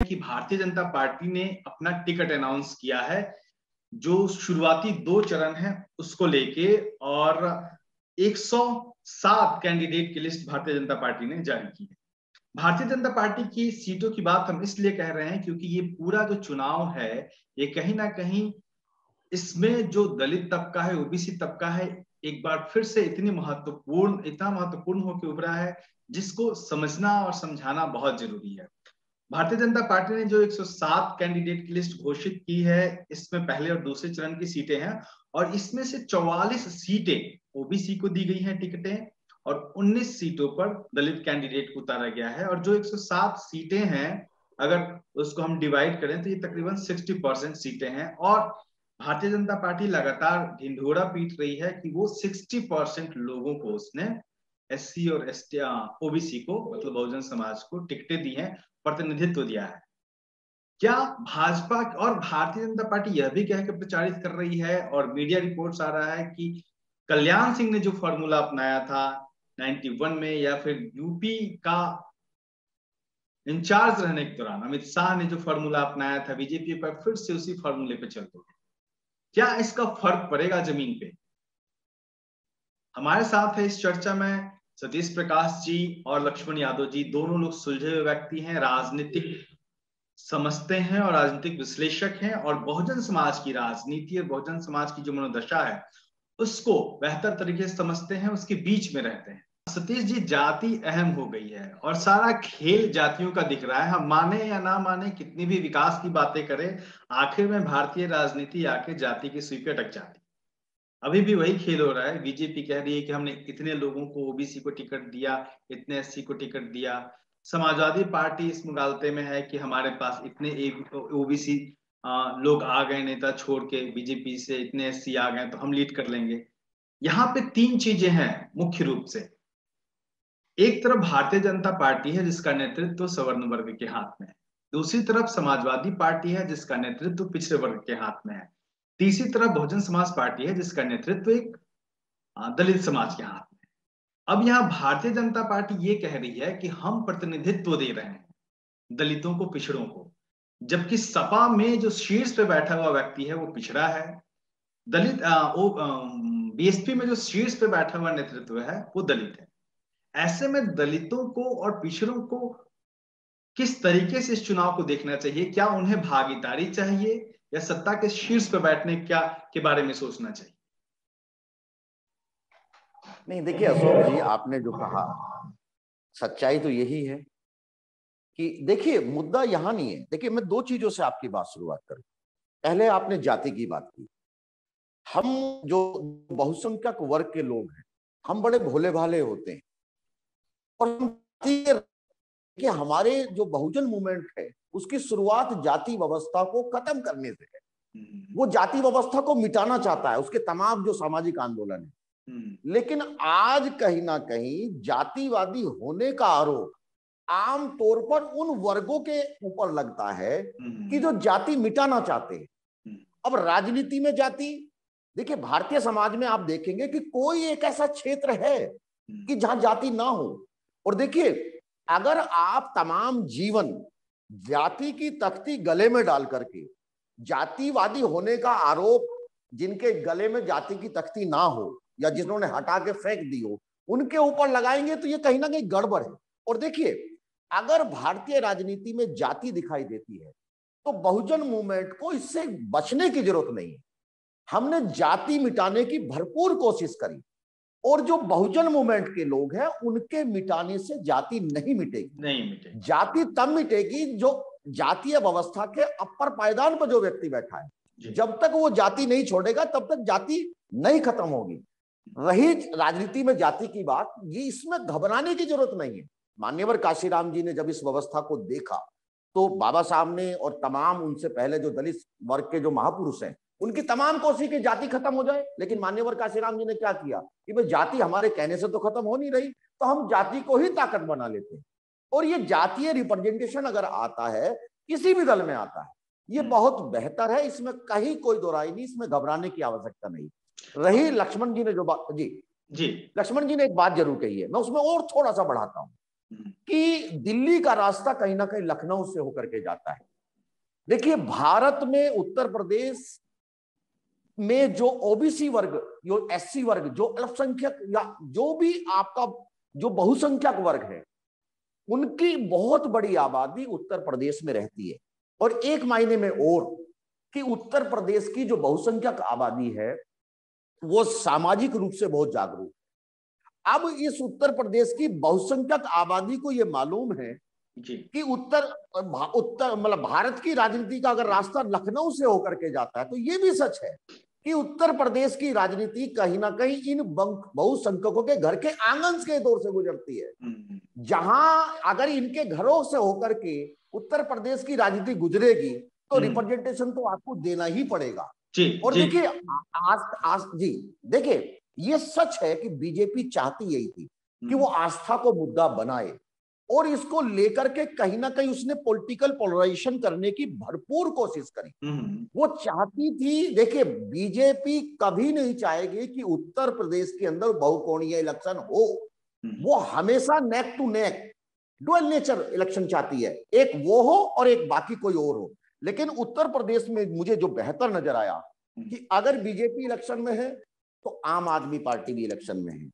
कि भारतीय जनता पार्टी ने अपना टिकट अनाउंस किया है, जो शुरुआती दो चरण है उसको लेके और 107 कैंडिडेट की लिस्ट भारतीय जनता पार्टी ने जारी की है। भारतीय जनता पार्टी की सीटों की बात हम इसलिए कह रहे हैं क्योंकि ये पूरा जो चुनाव है, ये कहीं ना कहीं इसमें जो दलित तबका है, ओबीसी तबका है, एक बार फिर से इतनी महत्वपूर्ण, इतना महत्वपूर्ण होकर उभरा है, जिसको समझना और समझाना बहुत ज़रूरी है। भारतीय जनता पार्टी ने जो 107 कैंडिडेट की लिस्ट घोषित की है, इसमें पहले और दूसरे चरण की सीटें हैं, और इसमें से 44 सीटें ओबीसी को दी गई हैं टिकटें, और 19 सीटों पर दलित कैंडिडेट को उतारा गया है, और जो 107 सीटें हैं, अगर उसको हम डिवाइड करें तो ये तकरीबन 60 परसेंट सीटें हैं, और भारतीय जनता पार्टी लगातार ढिंढोरा पीट रही है कि वो 60 परसेंट लोगों को उसने एससी और एस ओबीसी को मतलब बहुजन समाज को टिकटें दी हैं, प्रतिनिधित्व दिया है। क्या भाजपा और भारतीय जनता पार्टी यह भी कहकर प्रचारित कर रही है और मीडिया रिपोर्ट्स आ रहा है कि कल्याण सिंह ने जो फॉर्मूला अपनाया था 91 में, या फिर यूपी का इंचार्ज रहने के दौरान, अमित शाह ने जो फॉर्मूला अपनाया था बीजेपी पर, फिर से उसी फॉर्मूले पे चल पड़े क्या इसका फ़र्क पड़ेगा ज़मीन पे? हमारे साथ है इस चर्चा में सतीश प्रकाश जी और लक्ष्मण यादव जी, दोनों लोग सुलझे हुए व्यक्ति हैं, राजनीतिक समझते हैं और राजनीतिक विश्लेषक हैं और बहुजन समाज की राजनीति और बहुजन समाज की जो मनोदशा है, उसको बेहतर तरीके से समझते हैं, उसके बीच में रहते हैं। सतीश जी, जाति अहम हो गई है और सारा खेल जातियों का दिख रहा है। हम माने या ना माने, कितनी भी विकास की बातें करें, आखिर में भारतीय राजनीति आके जाति की सुई पे अटक जाती अभी भी वही खेल हो रहा है। बीजेपी कह रही है कि हमने इतने लोगों को ओबीसी को टिकट दिया, इतने एससी को टिकट दिया। समाजवादी पार्टी इस मुगालते में है कि हमारे पास इतने ओबीसी लोग आ गए नेता छोड़ के बीजेपी से, इतने एस आ गए तो हम लीड कर लेंगे। यहाँ पे तीन चीज़ें हैं मुख्य रूप से। एक तरफ़ भारतीय जनता पार्टी है जिसका नेतृत्व तो सवर्ण वर्ग के हाथ में है। दूसरी तरफ़ समाजवादी पार्टी है जिसका नेतृत्व तो पिछड़े वर्ग के हाथ में है। तीसरी तरफ़ बहुजन समाज पार्टी है, जिसका नेतृत्व एक दलित समाज के हाथ में अब यहाँ भारतीय जनता पार्टी ये कह रही है कि हम प्रतिनिधित्व दे रहे हैं दलितों को, पिछड़ों को। जबकि सपा में जो शीर्ष पे बैठा हुआ व्यक्ति है, वो पिछड़ा है। दलित बीएसपी में जो शीर्ष पे बैठा हुआ नेतृत्व है, वो दलित है। ऐसे में दलितों को और पिछड़ों को किस तरीके से इस चुनाव को देखना चाहिए? क्या उन्हें भागीदारी चाहिए? या सत्ता के शीर्ष पर बैठने क्या, के बारे में सोचना चाहिए? नहीं, देखिए अशोक जी, आपने जो कहा, सच्चाई तो यही है कि देखिए, मुद्दा यहाँ नहीं है। देखिए, मैं दो चीज़ों से आपकी बात शुरुआत करूँ। पहले आपने जाति की बात की। हम जो बहुसंख्यक वर्ग के लोग हैं, हम बड़े भोले भाले होते हैं। और कि हमारे जो बहुजन मूवमेंट है उसकी शुरुआत जाति व्यवस्था को खत्म करने से है हम्म। वो जाति व्यवस्था को मिटाना चाहता है उसके तमाम जो सामाजिक आंदोलन है हम्म। लेकिन आज कहीं ना कहीं जातिवादी होने का आरोप आम तौर पर उन वर्गों के ऊपर लगता है हम्म। कि जो जाति मिटाना चाहते हैं अब राजनीति में जाति देखिए भारतीय समाज में आप देखेंगे कि कोई एक ऐसा क्षेत्र है कि जहाँ जाति ना हो और देखिए अगर आप तमाम जीवन जाति की तख्ती गले में डाल करके, जातिवादी होने का आरोप जिनके गले में जाति की तख्ती ना हो या जिन्होंने हटा के फेंक दी हो, उनके ऊपर लगाएँगे तो ये कहीं ना कहीं गड़बड़ है। और देखिए, अगर भारतीय राजनीति में जाति दिखाई देती है तो बहुजन मूवमेंट को इससे बचने की ज़रूरत नहीं है। हमने जाति मिटाने की भरपूर कोशिश करी। और जो बहुजन मूवमेंट के लोग हैं उनके मिटाने से जाति नहीं मिटेगी। नहीं मिटेगी। जाति तब मिटेगी जो जातीय व्यवस्था के अपर पायदान पर जो व्यक्ति बैठा है। जब तक वो जाति नहीं छोड़ेगा तब तक जाति नहीं खत्म होगी। रही राजनीति में जाति की बात ये इसमें घबराने की ज़रूरत नहीं है। मान्यवर काशीराम जी ने जब इस व्यवस्था को देखा तो बाबा साहब ने और तमाम उनसे पहले जो दलित वर्ग के जो महापुरुष हैं उनकी तमाम कोशिश की जाति खत्म हो जाए। लेकिन मान्यवर काशीराम जी ने क्या किया कि भाई जाति हमारे कहने से तो खत्म हो नहीं रही तो हम जाति को ही ताकत बना लेते हैं। और ये जातीय रिप्रेजेंटेशन अगर आता है किसी भी दल में आता है ये हम्म। बहुत बेहतर है इसमें कहीं कोई दोराई नहीं इसमें घबराने की आवश्यकता नहीं। रही लक्ष्मण जी ने जो बात जी। जी। लक्ष्मण जी ने एक बात ज़रूर कही है मैं उसमें और थोड़ा सा बढ़ाता हूँ कि दिल्ली का रास्ता कहीं ना कहीं लखनऊ से होकर के जाता है। देखिए भारत में उत्तर प्रदेश में जो ओबीसी वर्ग जो एससी वर्ग जो अल्पसंख्यक या जो भी आपका जो बहुसंख्यक वर्ग है उनकी बहुत बड़ी आबादी उत्तर प्रदेश में रहती है। और एक मायने में और कि उत्तर प्रदेश की जो बहुसंख्यक आबादी है वो सामाजिक रूप से बहुत जागरूक अब इस उत्तर प्रदेश की बहुसंख्यक आबादी को यह मालूम है कि उत्तर उत्तर मतलब भारत की राजनीति का अगर रास्ता लखनऊ से होकर के जाता है तो ये भी सच है। कि उत्तर प्रदेश की राजनीति कहीं ना कहीं इन बहुसंख्यकों के घर के आँगन के दौर से गुजरती है हम्म। जहाँ अगर इनके घरों से होकर के उत्तर प्रदेश की राजनीति गुजरेगी तो रिप्रेजेंटेशन हम्म। तो आपको देना ही पड़ेगा जी, और देखिए आज आज जी देखिए ये सच है कि बीजेपी चाहती यही थी कि वो हम्म। आस्था को मुद्दा बनाए और इसको लेकर के कहीं ना कहीं उसने पॉलिटिकल पोलराइजेशन करने की भरपूर कोशिश करी हम्म। वो चाहती थी देखिए बीजेपी कभी नहीं चाहेगी कि उत्तर प्रदेश के अंदर बहुकोणीय इलेक्शन हो हम्म। वो हमेशा neck to neck dual nature election चाहती है एक वो हो और एक बाकी कोई और हो लेकिन उत्तर प्रदेश में मुझे जो बेहतर नज़र आया हम्म। कि अगर बीजेपी इलेक्शन में है तो आम आदमी पार्टी भी इलेक्शन में है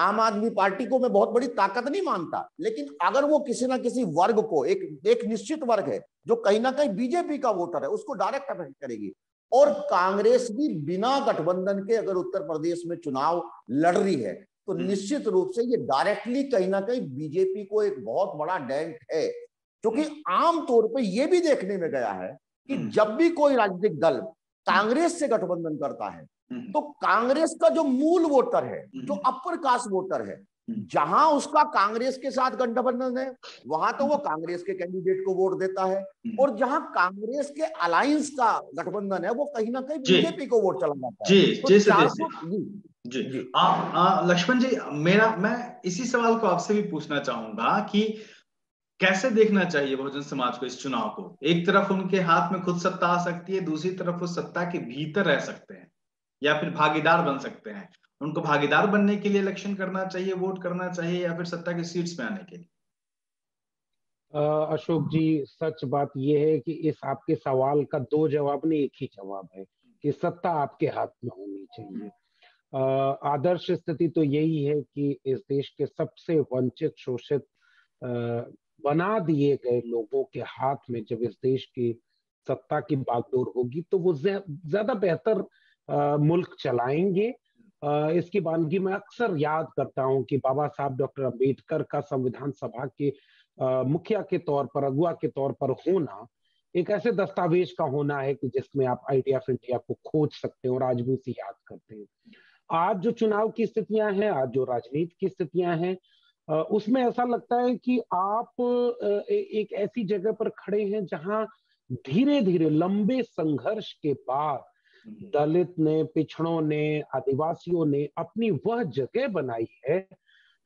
आम आदमी पार्टी को मैं बहुत बड़ी ताकत नहीं मानता लेकिन अगर वो किसी ना किसी वर्ग को एक एक निश्चित वर्ग है जो कहीं ना कहीं बीजेपी का वोटर है उसको डायरेक्ट अफेक्ट करेगी और कांग्रेस भी बिना गठबंधन के अगर उत्तर प्रदेश में चुनाव लड़ रही है तो हम्म। निश्चित रूप से ये डायरेक्टली कहीं ना कहीं बीजेपी को एक बहुत बड़ा डेंट है क्योंकि आमतौर पर यह भी देखने में गया है कि हम्म। जब भी कोई राजनीतिक दल कांग्रेस से गठबंधन करता है। तो कांग्रेस का जो मूल वोटर है जो अपर कास्ट वोटर है जहाँ उसका कांग्रेस के साथ गठबंधन है वहाँ तो वो कांग्रेस के कैंडिडेट को वोट देता है। और जहाँ कांग्रेस के अलायंस का गठबंधन है वो कहीं ना कहीं बीजेपी को वोट चला जाता है। जी, तो जी, जी। जी लक्ष्मण जी मेरा मैं इसी सवाल को आपसे भी पूछना चाहूँगा कि कैसे देखना चाहिए बहुजन समाज को इस चुनाव को? एक तरफ़ उनके हाथ में खुद सत्ता आ सकती है दूसरी तरफ़ वो सत्ता के भीतर रह सकते हैं। या फिर भागीदार बन सकते हैं। उनको भागीदार बनने के लिए इलेक्शन करना चाहिए, वोट करना चाहिए या फिर सत्ता की सीट्स में आने के लिए। अशोक जी, सच बात यह है कि इस आपके सवाल का दो जवाब नहीं, एक ही जवाब है कि सत्ता आपके हाथ में होनी चाहिए। आदर्श स्थिति तो यही है कि इस देश के सबसे वंचित, शोषित बना दिए गए लोगों के हाथ में जब इस देश की सत्ता की बागडोर होगी तो वो ज़्यादा बेहतर मुल्क चलाएँगे इसकी वानगी मैं अक्सर याद करता हूँ कि बाबा साहब डॉक्टर अंबेडकर का संविधान सभा के मुखिया के तौर पर, अगुआ के तौर पर होना एक ऐसे दस्तावेज़ का होना है कि जिसमें आप आइडिया ऑफ़ इंडिया को खोज सकते हैं और आज भी उसे याद करते हैं आज जो चुनाव की स्थितियाँ हैं, आज जो राजनीति की स्थितियाँ हैं उसमें ऐसा लगता है कि आप एक ऐसी जगह पर खड़े हैं जहाँ धीरे धीरे लंबे संघर्ष के बाद। दलित ने पिछड़ों ने आदिवासियों ने अपनी वह जगह बनाई है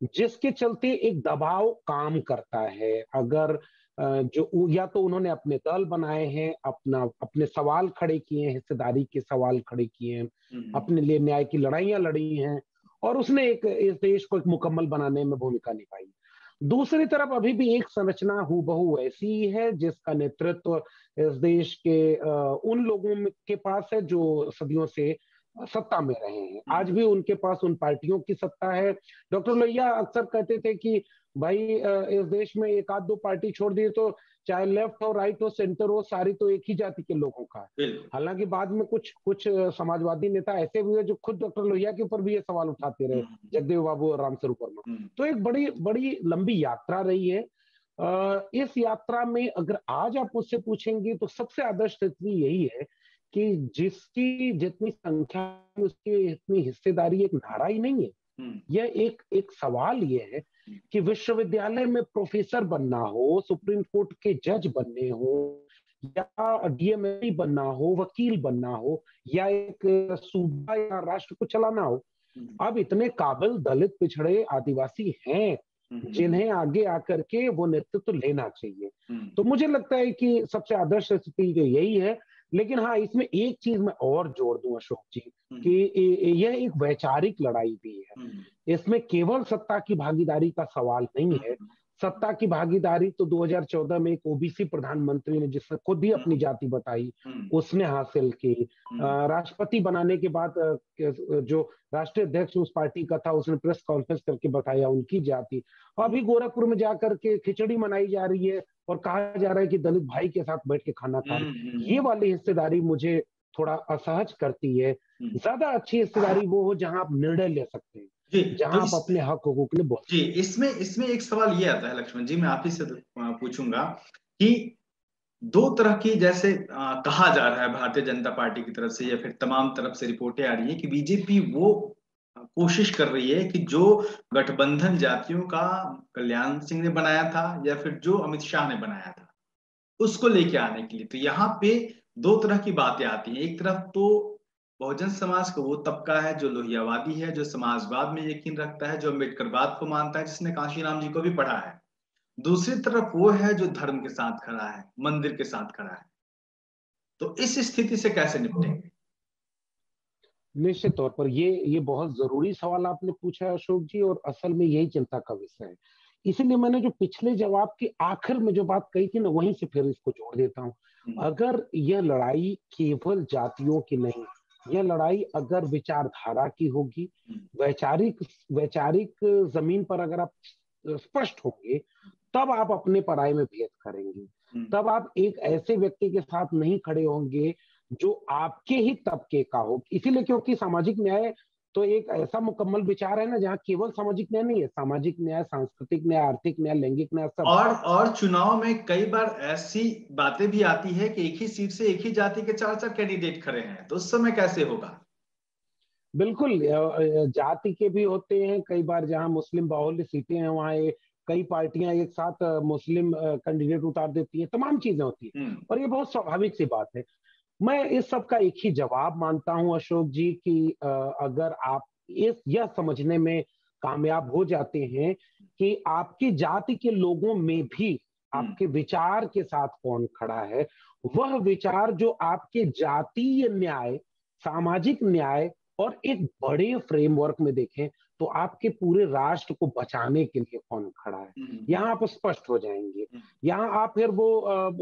जिसके चलते एक दबाव काम करता है। अगर जो या तो उन्होंने अपने दल बनाए हैं अपना अपने सवाल खड़े किए हैं हिस्सेदारी के सवाल खड़े किए हैं हम्म। अपने लिए न्याय की लड़ाइयाँ लड़ी हैं और उसने एक इस देश को एक मुकम्मल बनाने में भूमिका निभाई। दूसरी तरफ़ अभी भी एक संरचना हूबहू ऐसी है जिसका नेतृत्व इस देश के उन लोगों के पास है जो सदियों से सत्ता में रहे हैं हम्म। आज भी उनके पास उन पार्टियों की सत्ता है डॉक्टर लोहिया अक्सर कहते थे कि भाई इस देश में एक आध दो पार्टी छोड़ दिए तो चाहे लेफ़्ट हो राइट हो सेंटर हो सारी तो एक ही जाति के लोगों का है हालाँकि बाद में कुछ कुछ समाजवादी नेता ऐसे भी हुए जो खुद डॉक्टर लोहिया के ऊपर भी ये सवाल उठाते रहे हम्म। जगदेव बाबू और रामस्वरूप वर्मा हम्म। तो एक बड़ी बड़ी लंबी यात्रा रही है इस यात्रा में अगर आज आप मुझसे पूछेंगे तो सबसे आदर्श स्थिति यही है कि जिसकी जितनी संख्या उसकी इतनी हिस्सेदारी एक नारा ही नहीं है। यह एक एक सवाल ये है कि विश्वविद्यालय में प्रोफेसर बनना हो सुप्रीम कोर्ट के जज बनने हो या डीएमए बनना हो वकील बनना हो या एक सूबा या राष्ट्र को चलाना हो हम्म। अब इतने काबिल दलित पिछड़े आदिवासी हैं हम्म। जिन्हें आगे आकर के वो नेतृत्व तो लेना चाहिए तो मुझे लगता है कि सबसे आदर्श स्थिति यही है लेकिन हाँ इसमें एक चीज़ मैं और जोड़ दू अशोक जी हम्म। कि यह एक वैचारिक लड़ाई भी है हम्म। इसमें केवल सत्ता की भागीदारी का सवाल नहीं है हम्म। सत्ता की भागीदारी तो 2014 में एक ओबीसी प्रधानमंत्री ने जिसने खुद ही अपनी जाति बताई हम्म। उसने हासिल की। हम्म। राष्ट्रपति बनाने के बाद जो राष्ट्रीय अध्यक्ष उस पार्टी का था उसने प्रेस कॉन्फ्रेंस करके बताया उनकी जाति। अभी गोरखपुर में जाकर के खिचड़ी मनाई जा रही है और कहा जा रहा है कि दलित भाई के साथ बैठ के खाना खा हम्म, ये वाली हिस्सेदारी मुझे थोड़ा असहज करती है। ज़्यादा अच्छी हिस्सेदारी वो हो जहाँ आप निर्णय ले सकते हैं। जहाँ तो आप अपने हक हकूक में बोल जी इसमें इसमें एक सवाल ये आता है लक्ष्मण जी मैं आप ही से पूछूँगा कि दो तरह की जैसे आ, कहा जा रहा है भारतीय जनता पार्टी की तरफ़ से या फिर तमाम तरफ़ से रिपोर्टें आ रही है कि बीजेपी वो कोशिश कर रही है कि जो गठबंधन जातियों का कल्याण सिंह ने बनाया था या फिर जो अमित शाह ने बनाया था उसको लेके आने के लिए। तो यहाँ पे दो तरह की बातें आती हैं। एक तरफ़ तो बहुजन समाज का वो तबका है जो लोहियावादी है जो समाजवाद में यकीन रखता है जो अम्बेडकरवाद को मानता है जिसने काशीराम जी को भी पढ़ा है। दूसरी तरफ़ वो है जो धर्म के साथ खड़ा है मंदिर के साथ खड़ा है। तो इस स्थिति से कैसे निपटेंगे? निश्चित तौर पर ये ये बहुत ज़रूरी सवाल आपने पूछा है अशोक जी और असल में यही चिंता का विषय है। इसीलिए मैंने जो पिछले जवाब के आखिर में जो बात कही थी ना वहीं से फिर इसको जोड़ देता हूँ। हम्म। अगर यह लड़ाई केवल जातियों की नहीं यह लड़ाई अगर विचारधारा की होगी हम्म। वैचारिक वैचारिक ज़मीन पर अगर आप स्पष्ट होंगे तब आप अपने पराये में भेद करेंगे हम्म। तब आप एक ऐसे व्यक्ति के साथ नहीं खड़े होंगे जो आपके ही तबके का हो इसीलिए क्योंकि सामाजिक न्याय तो एक ऐसा मुकम्मल विचार है ना जहाँ केवल सामाजिक न्याय नहीं है सामाजिक न्याय सांस्कृतिक न्याय आर्थिक न्याय लैंगिक न्याय सब। और और चुनाव में कई बार ऐसी बातें भी आती है कि एक ही सीट से एक ही जाति के चार चार कैंडिडेट खड़े हैं तो उस समय कैसे होगा? बिल्कुल जाति के भी होते हैं कई बार जहाँ मुस्लिम बाहुल्य सीटें हैं वहाँ कई पार्टियाँ एक साथ मुस्लिम कैंडिडेट उतार देती हैं तमाम चीज़ें होती हैं। हम्म। और ये बहुत स्वाभाविक सी बात है। मैं इस सब का एक ही जवाब मानता हूँ अशोक जी कि अगर आप इस यह समझने में कामयाब हो जाते हैं कि आपकी जाति के लोगों में भी हम्म। आपके विचार के साथ कौन खड़ा है वह विचार जो आपके जातीय न्याय सामाजिक न्याय और एक बड़े फ्रेमवर्क में देखें तो आपके पूरे राष्ट्र को बचाने के लिए कौन खड़ा है हम्म। यहाँ आप स्पष्ट हो जाएँगे हम्म। यहाँ आप फिर वो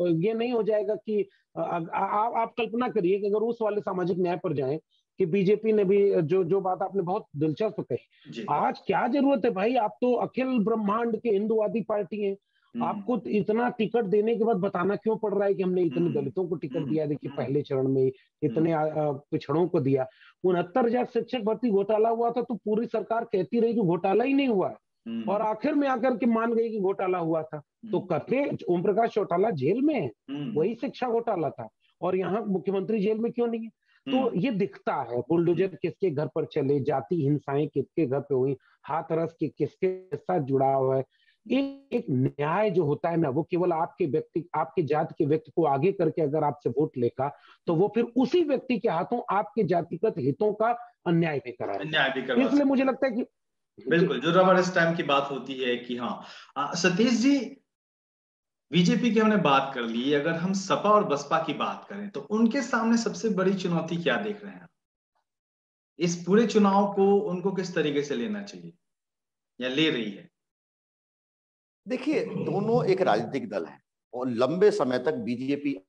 ये नहीं हो जाएगा कि आप कल्पना करिए कि अगर उस वाले सामाजिक न्याय पर जाए कि बीजेपी ने भी जो जो बात आपने बहुत दिलचस्प कही आज क्या ज़रूरत है भाई आप तो अखिल ब्रह्मांड के हिंदुवादी पार्टी हैं। आपको इतना टिकट देने के बाद बताना क्यों पड़ रहा है कि हमने इतने हम्म। दलितों को टिकट दिया? देखिए हम्म। पहले चरण में इतने पिछड़ों को दिया। उनहत्तर हज़ार शिक्षक भर्ती घोटाला हुआ था तो पूरी सरकार कहती रही कि घोटाला ही नहीं हुआ है। और आखिर में आकर के मान गई कि घोटाला हुआ था। तो कहते ओम प्रकाश चौटाला जेल में है। वही शिक्षा घोटाला था। और यहाँ मुख्यमंत्री जेल में क्यों नहीं है? तो ये दिखता है बुलडोजर किसके घर पर चले जाति हिंसाएँ किसके घर पे हुई हाथ रस के किसके साथ जुड़ा हुआ है एक एक न्याय जो होता है ना वो केवल आपके व्यक्ति आपके जाति के व्यक्ति को आगे करके अगर आपसे वोट लेगा तो वो फिर उसी व्यक्ति के हाथों आपके जातिगत हितों का अन्याय भी करा अन्याय भी करा इसलिए मुझे लगता है कि बिल्कुल जो रबर इस टाइम की बात होती है कि हाँ सतीश जी बीजेपी की हमने बात कर ली अगर हम सपा और बसपा की बात करें तो उनके सामने सबसे बड़ी चुनौती क्या देख रहे हैं इस पूरे चुनाव को उनको किस तरीके से लेना चाहिए? या ले रही है? देखिए दोनों एक राजनीतिक दल है और लंबे समय तक बीजेपी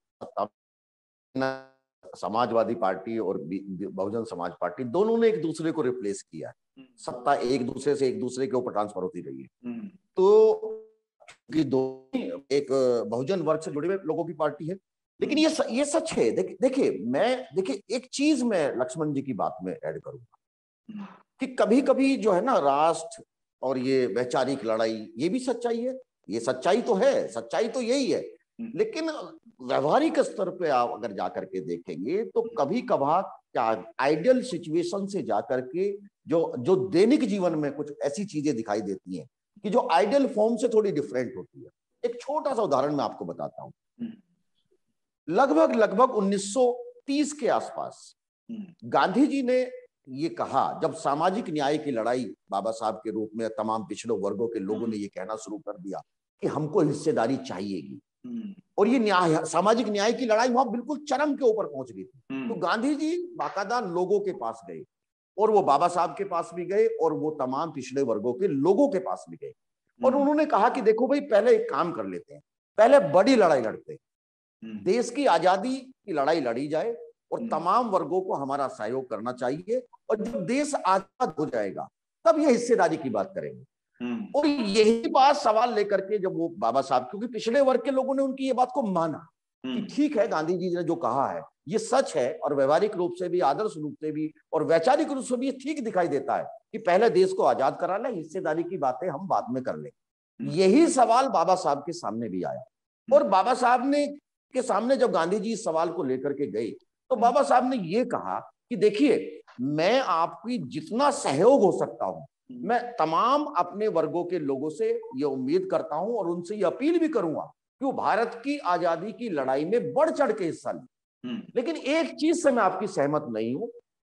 समाजवादी पार्टी और बहुजन समाज पार्टी दोनों ने एक दूसरे को रिप्लेस किया है हम्म। सत्ता एक दूसरे से एक दूसरे के ऊपर ट्रांसफ़र होती रही है तो तो दो एक बहुजन वर्ग से जुड़े हुए लोगों की पार्टी है लेकिन ये स, ये सच है देखिए देखिए मैं देखिए एक चीज़ मैं लक्ष्मण जी की बात में ऐड करूँगा हम्म। कि कभी कभी जो है ना राष्ट्र और ये वैचारिक लड़ाई ये भी सच्चाई है ये सच्चाई तो है सच्चाई तो यही है हम्म। लेकिन व्यवहारिक स्तर पे आप अगर जाकर के देखेंगे तो कभी कभार क्या आइडियल सिचुएशन से जाकर के जो जो दैनिक जीवन में कुछ ऐसी चीज़ें दिखाई देती हैं कि जो आइडियल फॉर्म से थोड़ी डिफरेंट होती है एक छोटा सा उदाहरण मैं आपको बताता हूँ। लगभग लगभग 1930 के आसपास हम्म। गांधी जी ने ये कहा जब सामाजिक न्याय की लड़ाई बाबा साहब के रूप में तमाम पिछड़े वर्गों के लोगों ने ये कहना शुरू कर दिया कि हमको हिस्सेदारी चाहिएगी। हम्म। और ये न्याय सामाजिक न्याय की लड़ाई वहाँ बिल्कुल चरम के ऊपर पहुँच गई थी। हम्म। तो गांधी जी बाकायदा लोगों के पास गए और वो बाबा साहब के पास भी गए और वो तमाम पिछड़े वर्गों के लोगों के पास भी गए। और उन्होंने कहा कि देखो भाई पहले एक काम कर लेते हैं पहले बड़ी लड़ाई लड़ते हैं। देश की आज़ादी की लड़ाई लड़ी जाए और तमाम वर्गों को हमारा सहयोग करना चाहिए और जब देश आज़ाद हो जाएगा तब ये हिस्सेदारी की बात करेंगे। और यही बात सवाल लेकर के जब वो बाबा साहब क्योंकि पिछड़े वर्ग के लोगों ने उनकी ये बात को माना कि ठीक है गांधी जी ने जो कहा है ये सच है और व्यवहारिक रूप से भी आदर्श रूप से भी और वैचारिक रूप से भी ये ठीक दिखाई देता है कि पहले देश को आज़ाद करा ले हिस्सेदारी की बातें हम बाद में कर ले। यही सवाल बाबा साहब के सामने भी आया। और बाबा साहब ने के सामने जब गांधी जी इस सवाल को लेकर के गए तो बाबा साहब ने ये कहा कि देखिए मैं आपकी जितना सहयोग हो सकता हूँ मैं तमाम अपने वर्गों के लोगों से ये उम्मीद करता हूँ और उनसे यह अपील भी करूँगा कि वो भारत की आज़ादी की लड़ाई में बढ़ चढ़ के हिस्सा लें। हम्म। लेकिन एक चीज़ से मैं आपकी सहमत नहीं हूँ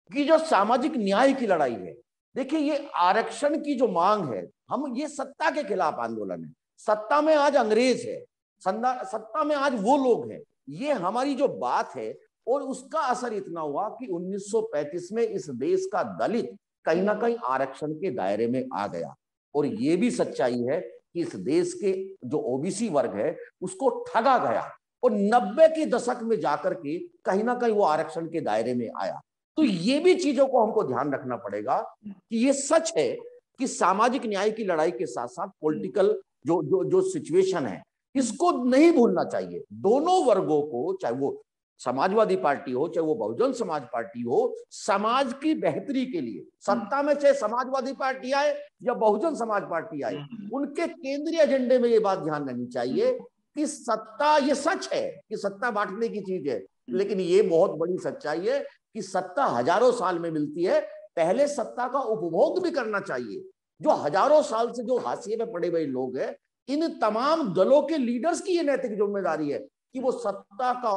कि जो सामाजिक न्याय की लड़ाई है देखिए ये आरक्षण की जो मांग है हम ये सत्ता के खिलाफ आंदोलन है। सत्ता में आज अंग्रेज़ है सत्ता में आज वो लोग हैं। ये हमारी जो बात है और उसका असर इतना हुआ कि 1935 में इस देश का दलित कहीं ना कहीं आरक्षण के दायरे में आ गया। और ये भी सच्चाई है कि इस देश के जो ओबीसी वर्ग है, उसको ठगा गया। और नब्बे के दशक में जाकर के कहीं ना कहीं वो आरक्षण के दायरे में आया। तो ये भी चीज़ों को हमको ध्यान रखना पड़ेगा कि ये सच है कि सामाजिक न्याय की लड़ाई के साथ साथ पॉलिटिकल जो जो जो सिचुएशन है, इसको नहीं भूलना चाहिए। दोनों वर्गों को, चाहे वो समाजवादी पार्टी हो चाहे वो बहुजन समाज पार्टी हो समाज की बेहतरी के लिए सत्ता में चाहे समाजवादी पार्टी आए या बहुजन समाज पार्टी आए हम्म। उनके केंद्रीय एजेंडे में ये बात ध्यान रखनी चाहिए कि सत्ता ये सच है कि सत्ता बांटने की चीज़ है हम्म। लेकिन ये बहुत बड़ी सच्चाई है कि सत्ता हज़ारों साल में मिलती है पहले सत्ता का उपभोग भी करना चाहिए जो हज़ारों साल से जो हाशिए में पड़े हुए लोग हैं इन तमाम दलों के लीडर्स की ये नैतिक ज़िम्मेदारी है कि वो सत्ता का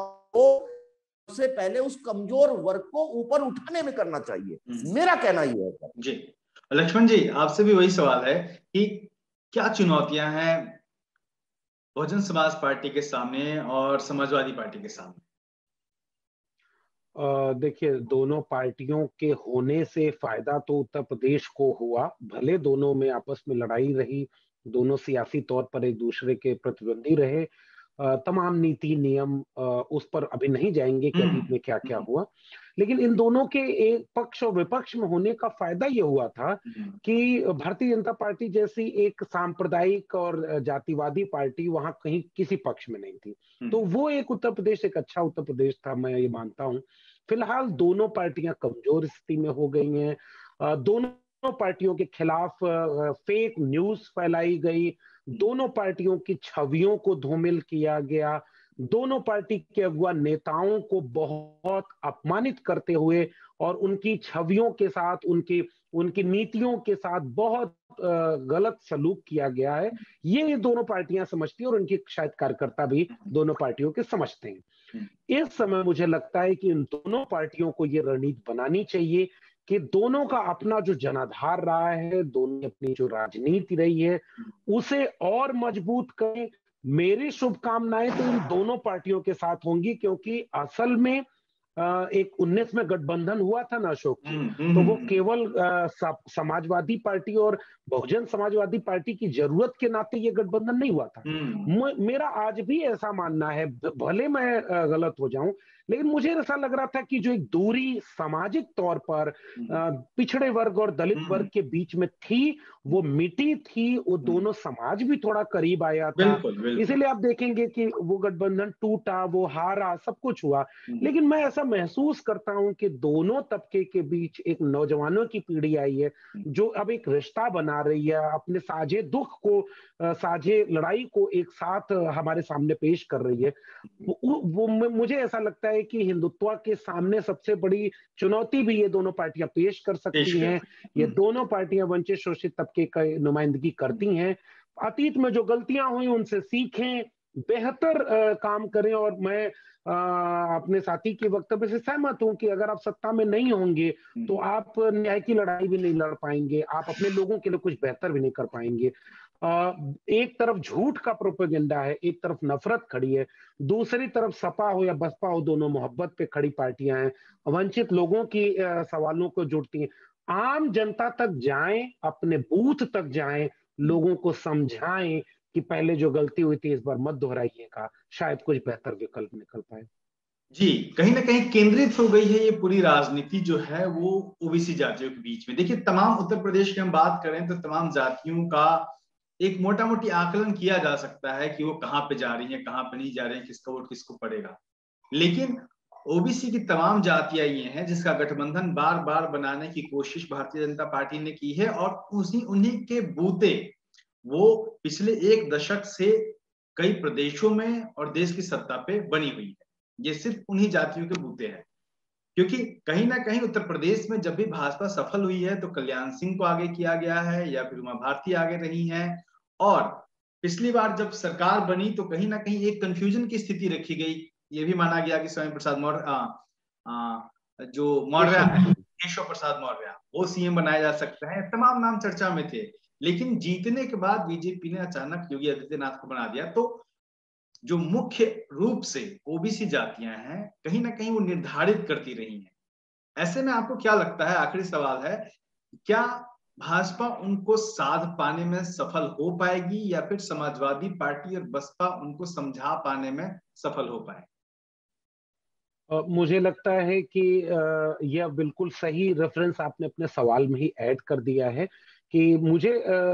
सबसे पहले उस कमज़ोर वर्ग को ऊपर उठाने में करना चाहिए। हम्म। मेरा कहना ये है जी। लक्ष्मण जी आपसे भी वही सवाल है कि क्या चुनौतियाँ हैं बहुजन समाज पार्टी के सामने और समाजवादी पार्टी के सामने? देखिए दोनों पार्टियों के होने से फ़ायदा तो उत्तर प्रदेश को हुआ। भले दोनों में आपस में लड़ाई रही दोनों सियासी तौर पर एक दूसरे के प्रतिद्वंदी रहे तमाम नीति नियम उस पर अभी नहीं जाएँगे कि अतीत में क्या क्या हुआ। लेकिन इन दोनों के एक पक्ष और विपक्ष में होने का फ़ायदा ये हुआ था कि भारतीय जनता पार्टी जैसी एक सांप्रदायिक और जातिवादी पार्टी वहाँ कहीं किसी पक्ष में नहीं थी। तो वो एक उत्तर प्रदेश एक अच्छा उत्तर प्रदेश था मैं ये मानता हूँ। फ़िलहाल दोनों पार्टियाँ कमज़ोर स्थिति में हो गई हैं। दोनों पार्टियों के खिलाफ फेक न्यूज़ फैलाई गई। दोनों पार्टियों की छवियों को धूमिल किया गया। दोनों पार्टी के अगुआ नेताओं को बहुत अपमानित करते हुए और उनकी छवियों के साथ, उनकी उनकी नीतियों के साथ बहुत गलत सलूक किया गया है। ये दोनों पार्टियाँ समझती हैं और उनकी शायद कार्यकर्ता भी दोनों पार्टियों के समझते हैं। इस समय मुझे लगता है कि इन दोनों पार्टियों को ये रणनीति बनानी चाहिए कि दोनों का अपना जो जनाधार रहा है, दोनों अपनी जो राजनीति रही है, उसे और मज़बूत करें। मेरी शुभकामनाएँ तो इन दोनों पार्टियों के साथ होंगी, क्योंकि असल में एक उन्नीस में गठबंधन हुआ था ना अशोक जी हम्म, हम्म, तो वो हम्म। केवल समाजवादी पार्टी और बहुजन समाजवादी पार्टी की ज़रूरत के नाते ये गठबंधन नहीं हुआ था मेरा आज भी ऐसा मानना है भले मैं गलत हो जाऊँ लेकिन मुझे ऐसा लग रहा था कि जो एक दूरी सामाजिक तौर पर पिछड़े वर्ग और दलित वर्ग के बीच में थी वो मिटी थी वो दोनों समाज भी थोड़ा करीब आया था। इसीलिए आप देखेंगे कि वो गठबंधन टूटा वो हारा सब कुछ हुआ। लेकिन मैं ऐसा महसूस करता हूँ कि दोनों तबके के बीच एक नौजवानों की पीढ़ी आई है जो अब एक रिश्ता बना रही है अपने साझे दुख को साझे लड़ाई को एक साथ हमारे सामने पेश कर रही है। वो, वो मुझे ऐसा लगता है कि हिंदुत्व के सामने सबसे बड़ी चुनौती भी ये दोनों पार्टियाँ पेश कर सकती हैं ये। दोनों पार्टियाँ वंचित शोषित तबके का नुमाइंदगी करती हैं अतीत में जो गलतियाँ हुई उनसे सीखें बेहतर काम करें और मैं आ, अपने साथी के वक्तव्य से सहमत हूँ कि अगर आप सत्ता में नहीं होंगे हम्म। तो आप न्याय की लड़ाई भी नहीं लड़ पाएँगे आप अपने लोगों के लिए कुछ बेहतर भी नहीं कर पाएँगे एक तरफ़ झूठ का प्रोपेगेंडा है, एक तरफ़ नफरत खड़ी है, दूसरी तरफ़ सपा हो या बसपा हो, दोनों मोहब्बत पे खड़ी पार्टियाँ हैं, वंचित लोगों की सवालों को जुड़ती हैं। आम जनता तक जाएँ, अपने बूथ तक जाएँ, लोगों को समझाएँ कि पहले जो गलती हुई थी, इस बार मत दोहराइएगा शायद कुछ बेहतर विकल्प निकल पाए। जी, कहीं ना कहीं केंद्रित हो गई है ये पूरी राजनीति जो है, वो ओबीसी जातियों के बीच में। देखिए, तमाम उत्तर प्रदेश की हम बात करें तो तमाम जातियों का एक मोटा मोटी आकलन किया जा सकता है कि वो कहाँ पे जा रही है, कहाँ पे नहीं जा रही है, किसका वोट किसको पड़ेगा। लेकिन ओबीसी की तमाम जातियाँ ये हैं जिसका गठबंधन बार बार बनाने की कोशिश भारतीय जनता पार्टी ने की है और उसी उन्हीं के बूते वो पिछले एक दशक से कई प्रदेशों में और देश की सत्ता पे बनी हुई है। ये सिर्फ़ उन्हीं जातियों के बूते हैं। क्योंकि कहीं ना कहीं उत्तर प्रदेश में जब भी भाजपा सफल हुई है तो कल्याण सिंह को आगे किया गया है या फिर उमा भारती आगे रही हैं। और पिछली बार जब सरकार बनी तो कहीं ना कहीं एक कंफ्यूजन की स्थिति रखी गई। ये भी माना गया कि स्वामी प्रसाद मौर्य जो मौर्य है केशव प्रसाद। मौर्य वो सीएम बनाया जा सकता है तमाम नाम चर्चा में थे। लेकिन जीतने के बाद बीजेपी ने अचानक योगी आदित्यनाथ को बना दिया। तो जो मुख्य रूप से ओबीसी जातियाँ हैं, कहीं ना कहीं वो निर्धारित करती रही हैं। ऐसे में आपको क्या लगता है? आखिरी सवाल है, क्या भाजपा उनको साध पाने में सफल हो पाएगी या फिर समाजवादी पार्टी और बसपा उनको समझा पाने में सफल हो पाए? मुझे लगता है कि यह बिल्कुल सही रेफरेंस आपने अपने सवाल में ही ऐड कर दिया है कि मुझे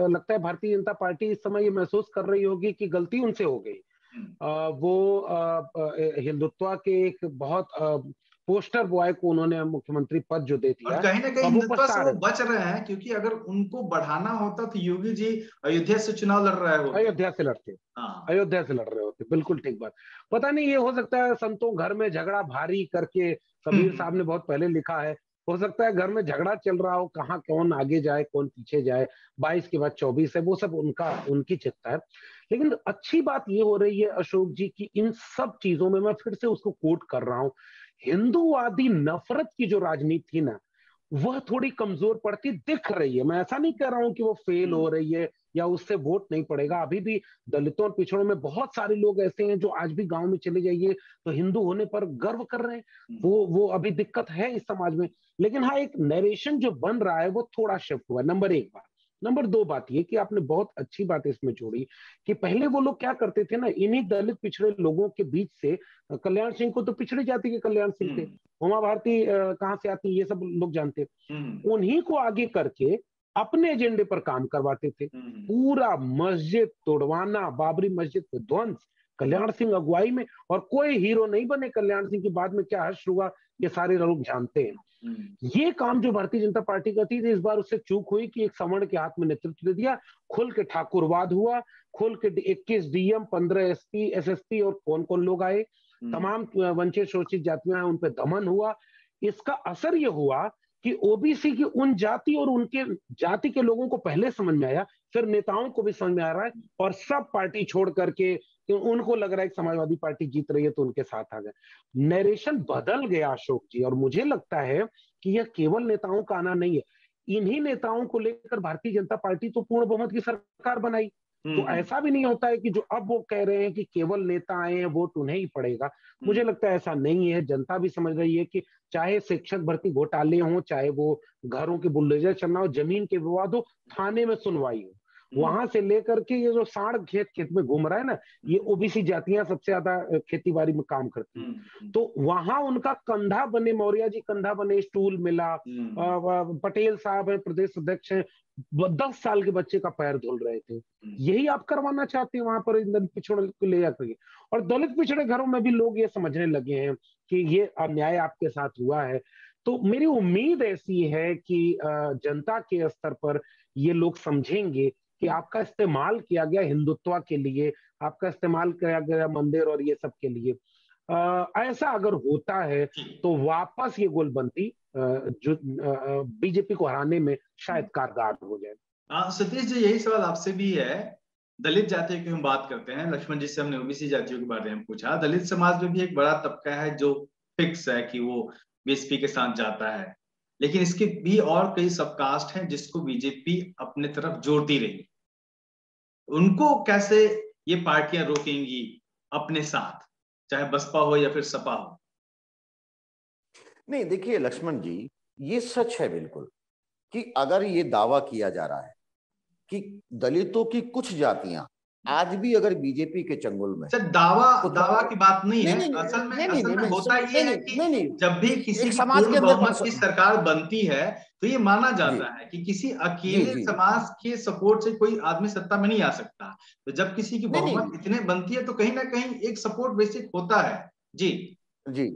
लगता है भारतीय जनता पार्टी इस समय ये महसूस कर रही होगी कि गलती उनसे हो गई। वो हिंदुत्व के एक बहुत पोस्टर बॉय को उन्होंने मुख्यमंत्री पद जो दे दिया कहीं ना कहीं हिंदुत्व से वो बच रहे हैं क्योंकि अगर उनको बढ़ाना होता तो योगी जी अयोध्या से चुनाव लड़ रहे होते। अयोध्या से लड़ते। हाँ। अयोध्या से लड़ रहे होते बिल्कुल ठीक बात। पता नहीं ये हो सकता है संतों घर में झगड़ा भारी करके कबीर हम्म। साहब ने बहुत पहले लिखा है हो सकता है घर में झगड़ा चल रहा हो, कहाँ कौन आगे जाए, कौन पीछे जाए, बाईस के बाद चौबीस है, वो सब उनका, उनकी चिंता है। लेकिन अच्छी बात ये हो रही है अशोक जी की इन सब चीज़ों में मैं फिर से उसको कोट कर रहा हूँ। हिंदूवादी नफरत की जो राजनीति थी ना वह थोड़ी कमज़ोर पड़ती दिख रही है। मैं ऐसा नहीं कह रहा हूँ कि वो फेल हो रही है या उससे वोट नहीं पड़ेगा। अभी भी दलितों और पिछड़ों में बहुत सारे लोग ऐसे हैं जो आज भी गाँव में चले जाइए तो हिंदू होने पर गर्व कर रहे हैं। वो वो अभी दिक्कत है इस समाज में। लेकिन हाँ एक नरेशन जो बन रहा है वो थोड़ा शिफ्ट हुआ नंबर एक बात। नंबर दो बात ये कि आपने बहुत अच्छी बात इसमें जोड़ी कि पहले वो लोग क्या करते थे ना इन्हीं दलित पिछड़े लोगों के बीच से कल्याण सिंह को तो पिछड़े जाति के कल्याण सिंह थे हम्म। उमा भारती कहाँ से आती ये सब लोग जानते हम्म। उन्हीं को आगे करके अपने एजेंडे पर काम करवाते थे हम्म। पूरा मस्जिद तोड़वाना बाबरी मस्जिद को ध्वंस कल्याण सिंह अगुवाई में और कोई हीरो नहीं बने कल्याण सिंह की बाद में क्या हर्ष हुआ ये सारे लोग जानते हैं हम्म। ये काम जो भारतीय जनता पार्टी का थी इस बार उससे चूक हुई कि एक सवर्ण के हाथ में नेतृत्व दे दिया। खुल के ठाकुरवाद हुआ खुल के 21 डीएम 15 एसपी एसएसपी और कौन कौन लोग आए। हम्म। तमाम वंचित शोषित जातियाँ हैं उन पर दमन हुआ। इसका असर यह हुआ कि ओबीसी की उन जाति और उनके जाति के लोगों को पहले समझ में आया फिर नेताओं को भी समझ में आ रहा है और सब पार्टी छोड़ करके उनको लग रहा है कि समाजवादी पार्टी जीत रही है तो उनके साथ आ गए नरेशन बदल गया अशोक जी और मुझे लगता है कि यह केवल नेताओं का आना नहीं है इन्हीं नेताओं को लेकर भारतीय जनता पार्टी तो पूर्ण बहुमत की सरकार बनाई तो हम्म। ऐसा भी नहीं होता है कि जो अब वो कह रहे हैं कि केवल नेता आए हैं वोट उन्हें ही पड़ेगा मुझे हम्म। लगता है ऐसा नहीं है जनता भी समझ रही है कि चाहे शिक्षक भर्ती घोटाले हो चाहे वो घरों के बुलडोजर चलना हो ज़मीन के विवाद हो थाने में सुनवाई हो हम्म। वहाँ से लेकर के ये जो साढ़ खेत खेत में घूम रहा है ना ये ओबीसी जातियाँ सबसे ज़्यादा खेती बाड़ी में काम करती हैं। हम्म। तो वहाँ उनका कंधा बने मौर्य जी कंधा बने स्टूल मिला हम्म। पटेल साहब है प्रदेश अध्यक्ष है दस साल के बच्चे का पैर धुल रहे थे। यही आप करवाना चाहते हैं वहाँ पर दलित पिछड़े को ले जाकर और दलित पिछड़े घरों में भी लोग ये समझने लगे हैं कि ये अन्याय आपके साथ हुआ है। तो मेरी उम्मीद ऐसी है कि जनता के स्तर पर ये लोग समझेंगे कि आपका इस्तेमाल किया गया हिंदुत्व के लिए आपका इस्तेमाल किया गया मंदिर और ये सब के लिए। आ, ऐसा अगर होता है तो वापस ये गोलबंदी जो बीजेपी को हराने में शायद। कारगर हो जाए। हाँ सतीश जी यही सवाल आपसे भी है। दलित जातियों की हम बात करते हैं। लक्ष्मण जी से हमने ओबीसी जातियों के बारे में पूछा। दलित समाज में भी एक बड़ा तबका है जो फिक्स है कि वो बीएसपी के साथ जाता है। लेकिन इसके भी और कई सबकास्ट हैं जिसको बीजेपी अपने तरफ़ जोड़ती रही। उनको कैसे ये पार्टियाँ रोकेंगी अपने साथ, चाहे बसपा हो या फिर सपा हो? नहीं, देखिए लक्ष्मण जी, ये सच है बिल्कुल कि अगर ये दावा किया जा रहा है कि दलितों की कुछ जातियाँ आज भी अगर बीजेपी के चंगुल में सर दावा तो दावा की बात नहीं, नहीं है असल में नहीं, असल में होता ये है कि नहीं, नहीं, जब भी किसी समाज के बहुमत की सरकार बनती है तो ये माना जाता है कि किसी अकेले समाज के सपोर्ट से कोई आदमी सत्ता में नहीं आ सकता। तो जब किसी की बहुमत इतने बनती है तो कहीं ना कहीं एक सपोर्ट बेसिक होता है। जी। जी।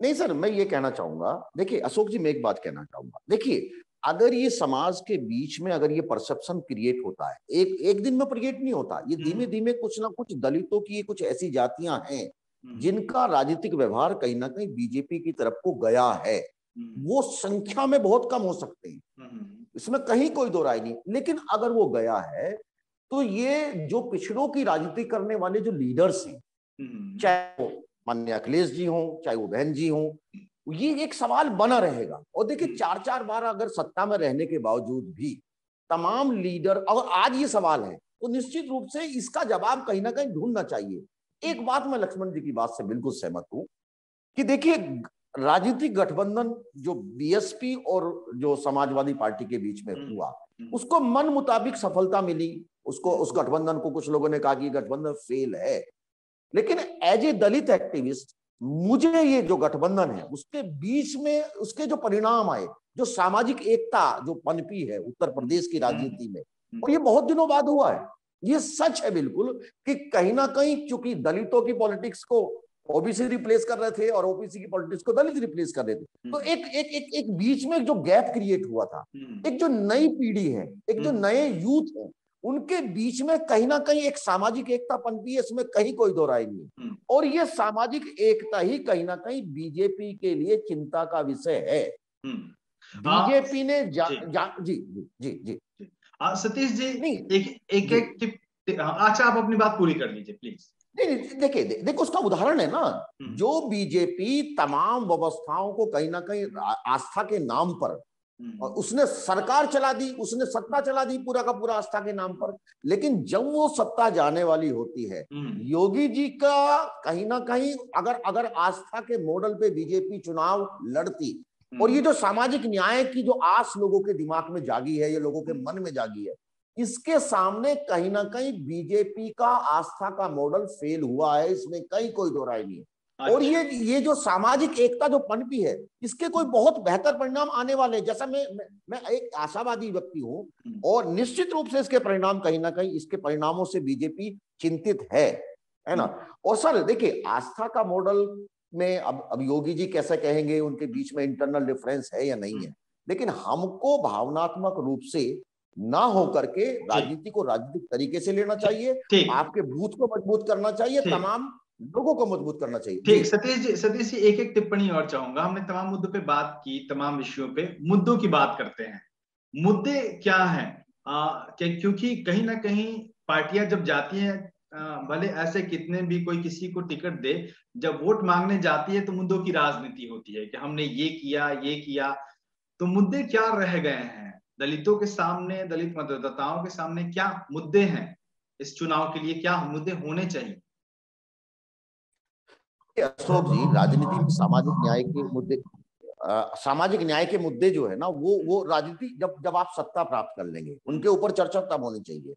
नहीं सर मैं ये कहना चाहूँगा। देखिए अशोक जी मैं एक बात कहना चाहूँगा। देखिए अगर ये समाज के बीच में अगर ये परसेप्शन क्रिएट होता है एक एक दिन में क्रिएट नहीं होता ये धीमे हम्म। धीमे कुछ ना कुछ दलितों की कुछ ऐसी जातियाँ हैं हम्म। जिनका राजनीतिक व्यवहार कहीं ना कहीं बीजेपी की तरफ़ को गया है हम्म। वो संख्या में बहुत कम हो सकते हैं इसमें कहीं कोई दो राय नहीं लेकिन अगर वो गया है तो ये जो पिछड़ों की राजनीति करने वाले जो लीडर्स हैं चाहे वो मान्य अखिलेश जी हों चाहे वो बहन जी हों ये एक सवाल बना रहेगा और देखिए। चार चार बार अगर सत्ता में रहने के बावजूद भी तमाम लीडर और आज ये सवाल है तो निश्चित रूप से इसका जवाब कहीं ना कहीं ढूंढना चाहिए एक बात मैं लक्ष्मण जी की बात से बिल्कुल सहमत हूँ कि देखिए राजनीतिक गठबंधन जो बीएसपी और जो समाजवादी पार्टी के बीच में हम्म। हुआ हम्म। उसको मन मुताबिक सफलता मिली उसको उस गठबंधन को कुछ लोगों ने कहा कि गठबंधन फेल है लेकिन एज ए दलित एक्टिविस्ट मुझे ये जो गठबंधन है उसके बीच में उसके जो परिणाम आए जो सामाजिक एकता जो पनपी है उत्तर प्रदेश की राजनीति में हम्म। और ये बहुत दिनों बाद हुआ है ये सच है बिल्कुल कि कहीं ना कहीं चूँकि दलितों की पॉलिटिक्स को ओबीसी रिप्लेस कर रहे थे और ओबीसी की पॉलिटिक्स को दलित रिप्लेस कर रहे थे हम्म। तो एक एक एक एक बीच में जो गैप क्रिएट हुआ था हम्म। एक जो नई पीढ़ी है एक जो नए यूथ है उनके बीच में कहीं ना कहीं एक सामाजिक एकता पनपी है इसमें कहीं कोई दो राय नहीं हम्म। और ये सामाजिक एकता ही कहीं ना कहीं बीजेपी के लिए चिंता का विषय है हम्म। बीजेपी ने जा, जी, जा, जी जी जी जी सतीश जी नहीं एक एक एक टिप अच्छा आप अपनी बात पूरी कर लीजिए प्लीज़ नहीं देखिए देखो उसका उदाहरण है ना हम्म। जो बीजेपी तमाम व्यवस्थाओं को कहीं ना कहीं आस्था के नाम पर। और उसने सरकार चला दी उसने सत्ता चला दी पूरा का पूरा आस्था के नाम पर लेकिन जब वो सत्ता जाने वाली होती है हम्म। योगी जी का कहीं ना कहीं अगर अगर आस्था के मॉडल पे बीजेपी चुनाव लड़ती हम्म। और ये जो सामाजिक न्याय की जो आस लोगों के दिमाग में जागी है ये लोगों के मन में जागी है इसके सामने कहीं ना कहीं बीजेपी का आस्था का मॉडल फेल हुआ है इसमें कहीं कोई दो राय नहीं है और ये ये जो सामाजिक एकता जो पनपी है इसके कोई बहुत बेहतर परिणाम आने वाले जैसा मैं मैं, मैं एक आशावादी व्यक्ति हूँ हम्म। और निश्चित रूप से इसके परिणाम कहीं ना कहीं इसके परिणामों से बीजेपी चिंतित है है ना? हम्म। और सर देखिए आस्था का मॉडल में अब अब योगी जी कैसे कहेंगे उनके बीच में इंटरनल डिफरेंस है या नहीं है? हम्म। लेकिन हमको भावनात्मक रूप से ना हो करके राजनीति को राजनीतिक तरीके से लेना चाहिए आपके बूथ को मज़बूत करना चाहिए तमाम लोगों को मज़बूत करना चाहिए। ठीक सतीश जी सतीश जी एक एक टिप्पणी और चाहूँगा। हमने तमाम मुद्दों पे बात की तमाम विषयों पे। मुद्दों की बात करते हैं। मुद्दे क्या हैं? क्योंकि कहीं ना कहीं पार्टियाँ जब जाती हैं भले ऐसे कितने भी कोई किसी को टिकट दे जब वोट मांगने जाती है तो मुद्दों की राजनीति होती है कि हमने ये किया ये किया। तो मुद्दे क्या रह गए हैं? दलितों के सामने दलित मतदाताओं के सामने क्या मुद्दे हैं? इस चुनाव के लिए क्या मुद्दे होने चाहिए? अशोक जी राजनीति में सामाजिक न्याय के मुद्दे सामाजिक न्याय के मुद्दे जो है ना वो वो राजनीति जब जब आप सत्ता प्राप्त कर लेंगे उनके ऊपर चर्चा तब होनी चाहिए।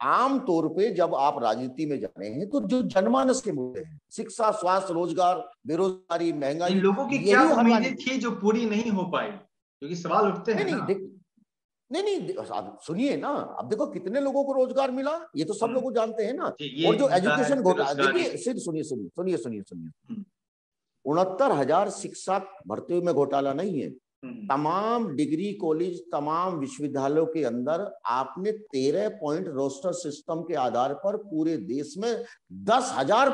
आम तौर पे जब आप राजनीति में जा रहे हैं तो जो जनमानस के मुद्दे हैं शिक्षा स्वास्थ्य रोज़गार बेरोजगारी महँगाई लोगों की क्या उम्मीदें थी जो पूरी नहीं हो पाई? क्योंकि सवाल उठते हैं नहीं, नहीं नहीं नहीं सुनिए ना अब देखो कितने लोगों को रोज़गार मिला ये तो सब हम्म। लोग जानते हैं ना और जो एजुकेशन घोटाला देखिए सिर्फ़ सुनिए सुनिए सुनिए सुनिए सुनिए हम्म। उनहत्तर हज़ार शिक्षक भर्ती में घोटाला नहीं है हम्म। तमाम डिग्री कॉलेज तमाम विश्वविद्यालयों के अंदर आपने तेरह पॉइंट रोस्टर सिस्टम के आधार पर पूरे देश में दस हज़ार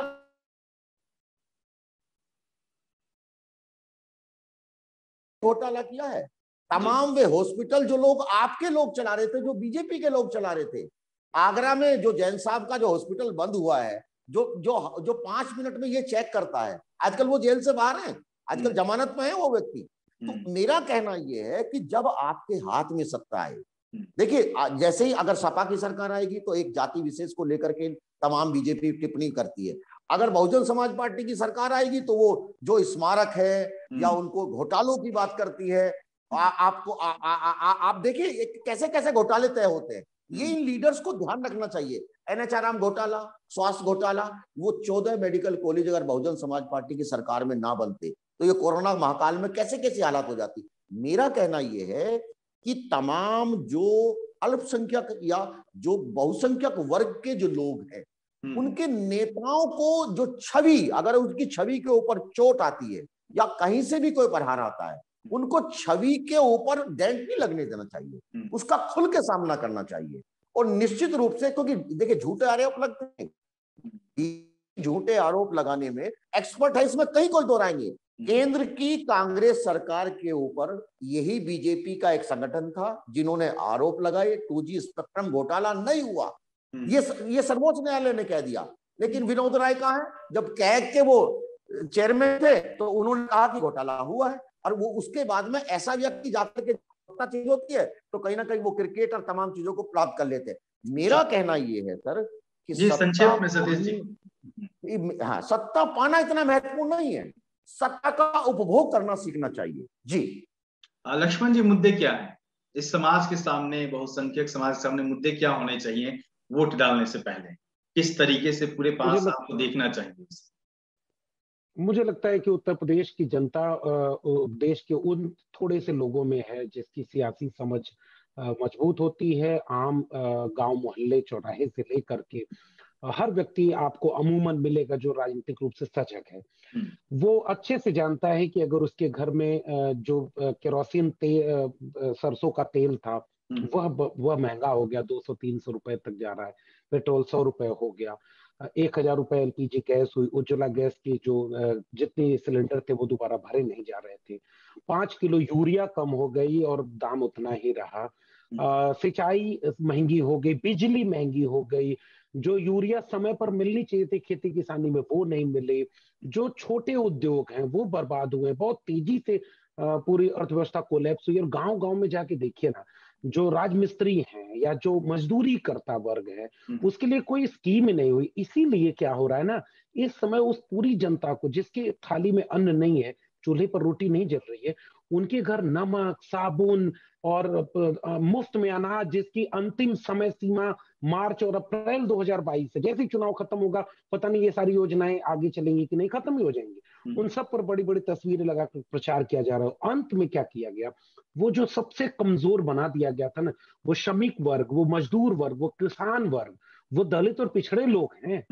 घोटाला किया है तमाम वे हॉस्पिटल जो लोग आपके लोग चला रहे थे जो बीजेपी के लोग चला रहे थे आगरा में जो जैन साहब का जो हॉस्पिटल बंद हुआ है जो जो जो पाँच मिनट में ये चेक करता है आजकल वो जेल से बाहर है आजकल हम्म। जमानत में है वो व्यक्ति तो हम्म। मेरा कहना ये है कि जब आपके हाथ में सत्ता आए हम्म। देखिए जैसे ही अगर सपा की सरकार आएगी तो एक जाति विशेष को लेकर के तमाम बीजेपी टिप्पणी करती है अगर बहुजन समाज पार्टी की सरकार आएगी तो वो जो स्मारक है या उनको घोटालों की बात करती है आ, आपको आ, आ, आ, आ, आप देखिए कैसे कैसे घोटाले तय होते हैं। ये इन लीडर्स को ध्यान रखना चाहिए। एनएचआरएम घोटाला स्वास्थ्य घोटाला वो चौदह मेडिकल कॉलेज अगर बहुजन समाज पार्टी की सरकार में ना बनते तो ये कोरोना महाकाल में कैसे कैसी हालात हो जाती? मेरा कहना ये है कि तमाम जो अल्पसंख्यक या जो बहुसंख्यक वर्ग के जो लोग हैं हम्म। उनके नेताओं को जो छवि अगर उनकी छवि के ऊपर चोट आती है या कहीं से भी कोई प्रहार आता है उनको छवि के ऊपर डेंट नहीं लगने देना चाहिए। हम्म। उसका खुल के सामना करना चाहिए और निश्चित रूप से क्योंकि देखिए झूठे आरोप लगते हैं। झूठे आरोप लगाने में एक्सपर्ट है इसमें कहीं कोई दोहराएँगे केंद्र की कांग्रेस सरकार के ऊपर यही बीजेपी का एक संगठन था जिन्होंने आरोप लगाए टू जी स्पेक्ट्रम घोटाला नहीं हुआ। हम्म। ये ये सर्वोच्च न्यायालय ने कह दिया। लेकिन विनोद राय कहा है? जब कैग के वो चेयरमैन थे तो उन्होंने कहा कि घोटाला हुआ है। और वो उसके बाद में ऐसा व्यक्ति जाकर के चीज़ होती है तो कहीं ना कहीं वो क्रिकेट और तमाम चीज़ों को प्राप्त कर लेते हैं। मेरा कहना ये है सर कि संक्षेप में सतीश जी। हाँ सत्ता पाना इतना महत्वपूर्ण नहीं है। सत्ता का उपभोग करना सीखना चाहिए। जी। लक्ष्मण जी मुद्दे क्या है? इस समाज के सामने बहुसंख्यक समाज के सामने मुद्दे क्या होने चाहिए वोट डालने से पहले? किस तरीके से पूरे पाँच साल को देखना चाहिए? मुझे लगता है कि उत्तर प्रदेश की जनता देश के उन थोड़े से लोगों में है जिसकी सियासी समझ मज़बूत होती है आम गाँव मोहल्ले चौराहे से लेकर के हर व्यक्ति आपको अमूमन मिलेगा जो राजनीतिक रूप से सजग है हम्म। वो अच्छे से जानता है कि अगर उसके घर में जो केरोसिन तेल सरसों का तेल था हम्म। वह वह महँगा हो गया दो सौ तीन सौ रुपए तक जा रहा है पेट्रोल सौ रुपए हो गया एक हज़ार रुपए एलपीजी गैस हुई उज्ज्वला गैस की जो जितने सिलेंडर थे वो दोबारा भरे नहीं जा रहे थे। पाँच किलो यूरिया कम हो गई और दाम उतना ही रहा। हम्म। सिंचाई महँगी हो गई बिजली महँगी हो गई। जो यूरिया समय पर मिलनी चाहिए थी खेती किसानी में वो नहीं मिले। जो छोटे उद्योग हैं वो बर्बाद हुए बहुत तेज़ी से पूरी अर्थव्यवस्था कोलैप्स हुई और गाँव गाँव में जाके देखिए ना जो राजमिस्त्री हैं या जो मजदूरी करता वर्ग है हम्म। उसके लिए कोई स्कीम नहीं हुई इसीलिए क्या हो रहा है ना इस समय उस पूरी जनता को जिसके थाली में अन्न नहीं है चूल्हे पर रोटी नहीं जल रही है उनके घर नमक साबुन और मुफ़्त में अनाज जिसकी अंतिम समय सीमा मार्च और अप्रैल 2022 से जैसे चुनाव खत्म होगा पता नहीं ये सारी योजनाएँ आगे चलेंगी कि नहीं खत्म ही हो जाएँगी। उन सब पर बड़ी बड़ी तस्वीरें लगाकर प्रचार किया जा रहा है। अंत में क्या किया गया? वो जो सबसे कमज़ोर बना दिया गया था ना वो श्रमिक वर्ग वो मजदूर वर्ग वो किसान वर्ग वो दलित और पिछड़े लोग हैं।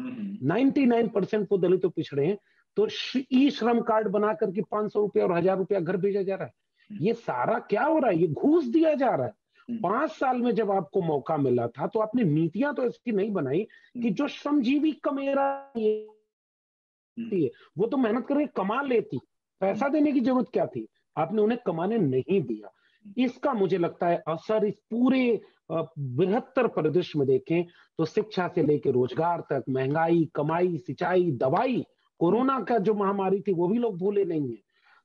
नाइन्टी नाइन परसेंट वो दलित और पिछड़े हैं। तो ई श्रम कार्ड बना करके पाँच सौ रुपया और हज़ार रुपया घर भेजा जा रहा है। ये सारा क्या हो रहा है? ये घूस दिया जा रहा है। हम्म। पाँच साल में जब आपको मौका मिला था तो आपने नीतियाँ तो ऐसी नहीं बनाई कि हम्म। जो श्रमजीवी कमेरा हम्म। वो तो मेहनत करके कमा लेती। पैसा देने की ज़रूरत क्या थी? आपने उन्हें कमाने नहीं दिया। इसका मुझे लगता है असर इस पूरे बृहत्तर परिदृश्य में देखें तो शिक्षा से लेकर रोज़गार तक महँगाई कमाई सिंचाई दवाई कोरोना का जो महामारी थी वो भी लोग भूले नहीं है।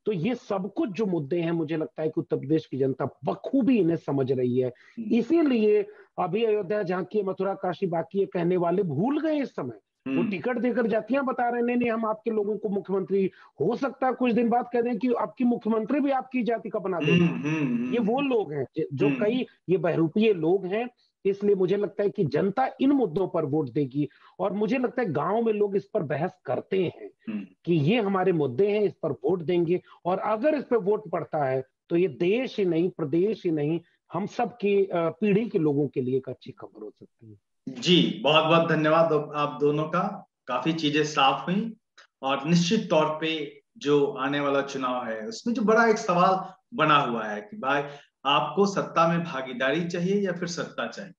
तो ये सब कुछ जो मुद्दे हैं मुझे लगता है कि उत्तर प्रदेश की जनता बखूबी इन्हें समझ रही है। हम्म। इसीलिए अभी अयोध्या झांकी मथुरा काशी बाकी कहने वाले भूल गए इस समय। वो हम्म। टिकट देकर जातियाँ बता रहे नहीं नहीं हम आपके लोगों को मुख्यमंत्री हो सकता है कुछ दिन बाद कह दें कि आपकी मुख्यमंत्री भी आपकी जाति का बना देंगे हम्म, ये वो लोग हैं जो कई ये बहरूपीय लोग हैं इसलिए मुझे लगता है कि जनता इन मुद्दों पर वोट देगी और मुझे लगता है गाँव में लोग इस पर बहस करते हैं हम्म। कि ये हमारे मुद्दे हैं इस पर वोट देंगे और अगर इस पर वोट पड़ता है तो ये देश ही नहीं प्रदेश ही नहीं हम सब की पीढ़ी के लोगों के लिए एक अच्छी खबर हो सकती है जी, बहुत बहुत धन्यवाद आप दोनों का। काफ़ी चीज़ें साफ़ हुई और निश्चित तौर पे जो आने वाला चुनाव है, उसमें जो बड़ा एक सवाल बना हुआ है कि भाई, आपको सत्ता में भागीदारी चाहिए या फिर सत्ता चाहिए?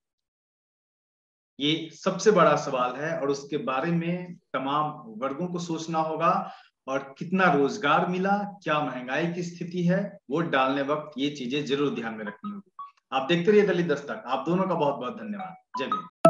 ये सबसे बड़ा सवाल है और उसके बारे में तमाम वर्गों को सोचना होगा और कितना रोज़गार मिला, क्या महँगाई की स्थिति है वोट डालने वक्त ये चीज़ें ज़रूर ध्यान में रखनी होगी। आप देखते रहिए दलित दस्तक। आप दोनों का बहुत बहुत धन्यवाद। जय भीम।